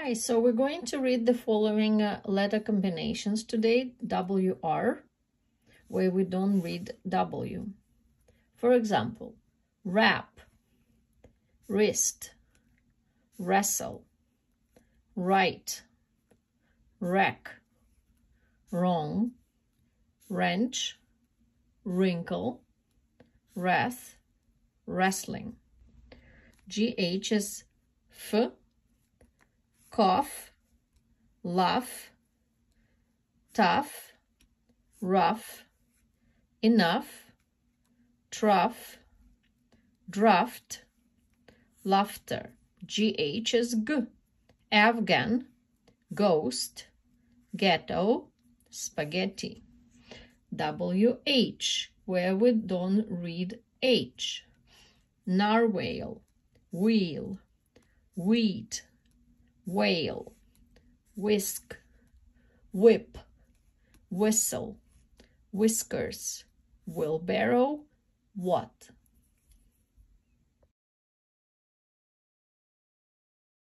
Hi, so we're going to read the following uh, letter combinations today, WR, where we don't read W. For example, wrap, wrist, wrestle, write, wreck, wrong, wrench, wrinkle, wrath, wrestling. GH is F, cough, laugh, tough, rough, enough, trough, draught, laughter. GH is G. Afghan, ghost, ghetto, spaghetti. WH, where we don't read H. Narwhal, wheel, wheat, whale, whisk, whip, whistle, whiskers, wheelbarrow, what?